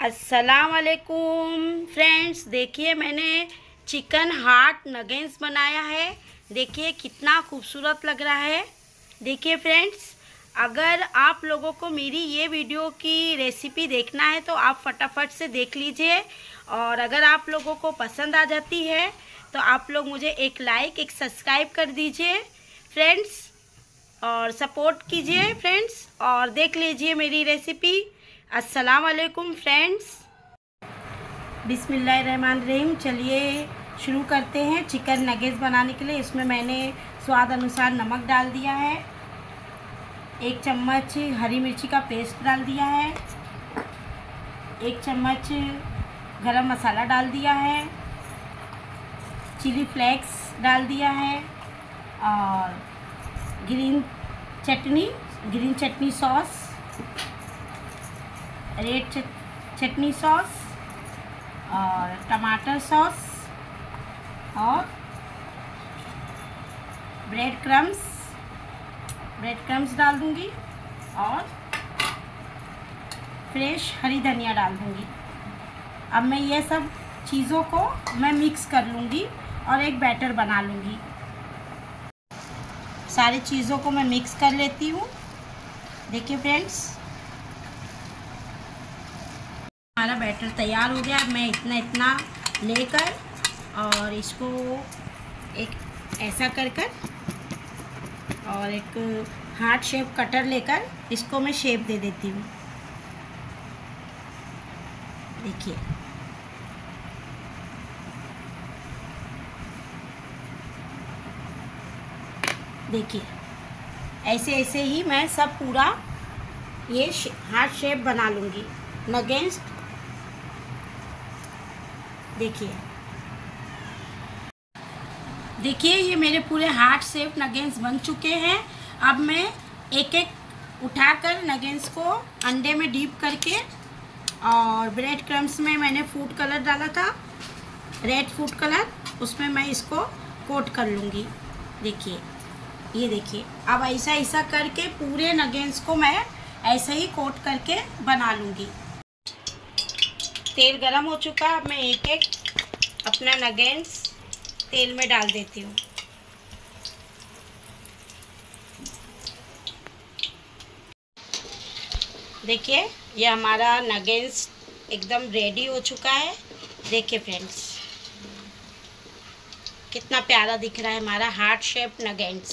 अस्सलाम वालेकुम फ्रेंड्स, देखिए मैंने चिकन हार्ट नगेंस बनाया है। देखिए कितना खूबसूरत लग रहा है। देखिए फ्रेंड्स, अगर आप लोगों को मेरी ये वीडियो की रेसिपी देखना है तो आप फटाफट से देख लीजिए। और अगर आप लोगों को पसंद आ जाती है तो आप लोग मुझे एक लाइक, एक सब्सक्राइब कर दीजिए। फ्रेंड्स, और सपोर्ट कीजिए, फ्रेंड्स, और देख लीजिए मेरी रेसिपी। अस्सलाम वालेकुम फ्रेंड्स बिसमीम चलिए शुरू करते हैं चिकन नगेट्स बनाने के लिए। इसमें मैंने स्वाद अनुसार नमक डाल दिया है। एक चम्मच हरी मिर्ची का पेस्ट डाल दिया है। एक चम्मच गरम मसाला डाल दिया है। चिली फ्लेक्स डाल दिया है। और green chutney green chutney sauce. Red chutney sauce और टमाटर सॉस और ब्रेड क्रम्स ब्रेड क्रम्स डाल दूँगी और फ्रेश हरी धनिया डाल दूँगी। अब मैं ये सब चीज़ों को मैं मिक्स कर लूँगी और एक बैटर बना लूँगी। सारी चीज़ों को मैं मिक्स कर लेती हूँ। देखिए फ्रेंड्स हमारा बैटर तैयार हो गया मैं इतना इतना लेकर और इसको एक ऐसा कर कर और एक हार्ट शेप कटर लेकर इसको मैं शेप दे देती हूँ। देखिए। देखिए। ऐसे ऐसे ही मैं सब पूरा ये हार्ट शेप बना लूँगी। नगेंस्ट देखिए। देखिए, ये मेरे पूरे हार्ट शेप नगेंस बन चुके हैं। अब मैं एक एक उठाकर नगेंस को अंडे में डीप करके और ब्रेड क्रम्स में मैंने फ़ूड कलर डाला था, रेड फ़ूड कलर, उसमें मैं इसको कोट कर लूँगी। देखिए, ये देखिए, अब ऐसा ऐसा करके पूरे नगेंस को मैं ऐसे ही कोट करके बना लूँगी। तेल गरम हो चुका अब मैं एक एक अपना नगेंस तेल में डाल देती हूँ। देखिए, ये हमारा नगेंस एकदम रेडी हो चुका है। देखिए फ्रेंड्स कितना प्यारा दिख रहा है हमारा हार्ट शेप नगेंस।